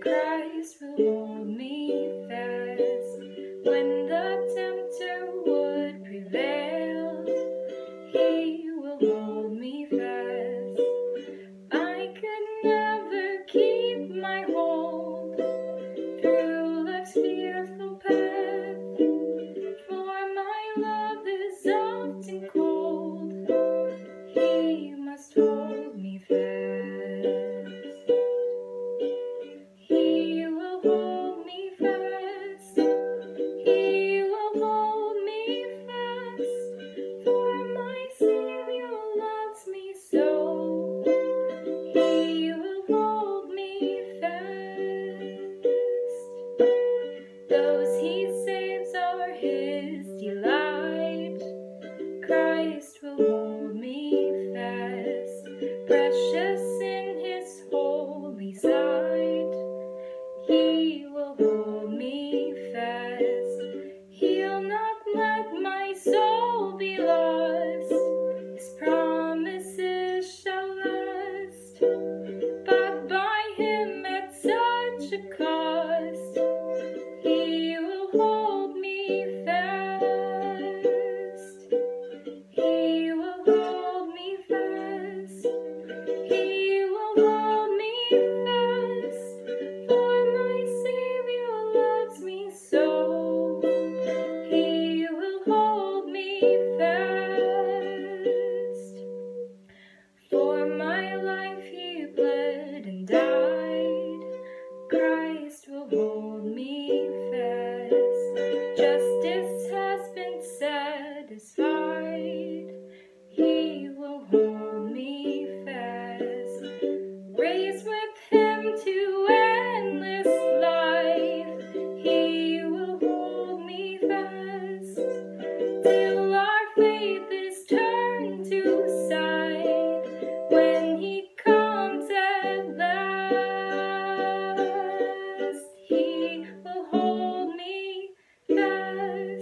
Christ will hold me fast when the tempter would prevail. He will hold me fast. I could never keep my hold through life's fearful path, for my love is often. Chicago.